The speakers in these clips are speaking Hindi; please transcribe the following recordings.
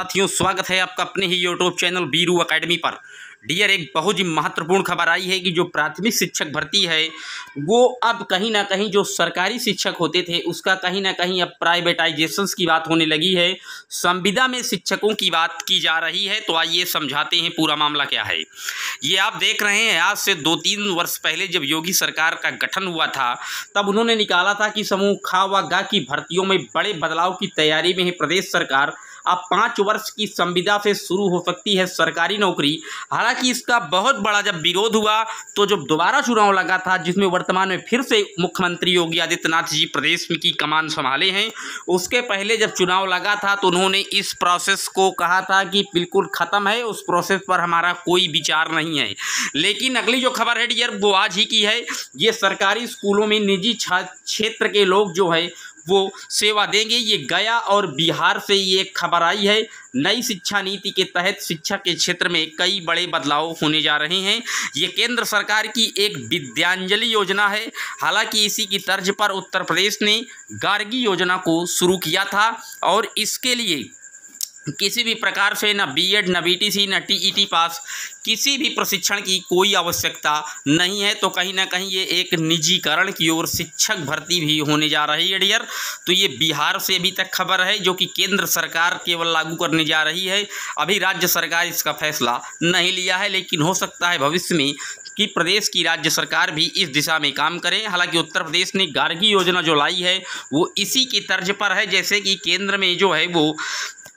साथियों, स्वागत है आपका अपने ही यूट्यूब चैनल बीरू एकेडमी पर। डियर, एक बहुत ही महत्वपूर्ण खबर आई है कि जो प्राथमिक शिक्षक भर्ती है, वो अब कहीं ना कहीं जो सरकारी शिक्षक होते थे, उसका कहीं ना कहीं अब प्राइवेटाइजेशन की बात होने लगी है। संविदा में शिक्षकों की बात की जा रही है तो आइए समझाते हैं पूरा मामला क्या है। ये आप देख रहे हैं, आज से दो तीन वर्ष पहले जब योगी सरकार का गठन हुआ था, तब उन्होंने निकाला था कि समूह खा व गा की भर्तियों में बड़े बदलाव की तैयारी में है प्रदेश सरकार। अब पाँच वर्ष की संविदा से शुरू हो सकती है सरकारी नौकरी। हालाँकि इसका बहुत बड़ा जब विरोध हुआ तो जब दोबारा चुनाव लगा था, जिसमें वर्तमान में फिर से मुख्यमंत्री योगी आदित्यनाथ जी प्रदेश में की कमान संभाले हैं, उसके पहले जब चुनाव लगा था तो उन्होंने इस प्रोसेस को कहा था कि बिल्कुल ख़त्म है, उस प्रोसेस पर हमारा कोई विचार नहीं है। लेकिन अगली जो खबर है डियर वो आज ही की है। ये सरकारी स्कूलों में निजी क्षेत्र के लोग जो है, वो सेवा देंगे। ये गया और बिहार से ये खबर आई है, नई शिक्षा नीति के तहत शिक्षा के क्षेत्र में कई बड़े बदलाव होने जा रहे हैं। ये केंद्र सरकार की एक विद्यांजलि योजना है। हालाँकि इसी की तर्ज पर उत्तर प्रदेश ने गार्गी योजना को शुरू किया था और इसके लिए किसी भी प्रकार से न बीएड न बीटीसी न टीईटी पास किसी भी प्रशिक्षण की कोई आवश्यकता नहीं है तो कहीं ना कहीं ये एक निजीकरण की ओर शिक्षक भर्ती भी होने जा रही है डियर। तो ये बिहार से अभी तक खबर है, जो कि केंद्र सरकार केवल लागू करने जा रही है। अभी राज्य सरकार इसका फैसला नहीं लिया है, लेकिन हो सकता है भविष्य में कि प्रदेश की राज्य सरकार भी इस दिशा में काम करे। हालाँकि उत्तर प्रदेश ने गार्गी योजना जो लाई है, वो इसी की तर्ज पर है, जैसे कि केंद्र में जो है वो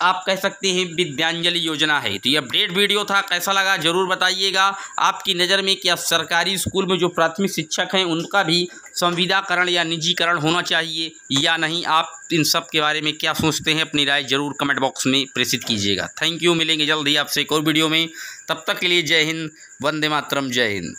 आप कह सकते हैं विद्यांजलि योजना है। तो ये अपडेट वीडियो था, कैसा लगा ज़रूर बताइएगा। आपकी नज़र में क्या सरकारी स्कूल में जो प्राथमिक शिक्षक हैं, उनका भी संविदाकरण या निजीकरण होना चाहिए या नहीं? आप इन सब के बारे में क्या सोचते हैं, अपनी राय ज़रूर कमेंट बॉक्स में प्रेषित कीजिएगा। थैंक यू, मिलेंगे जल्द ही आपसे एक और वीडियो में। तब तक के लिए जय हिंद, वंदे मातरम, जय हिंद।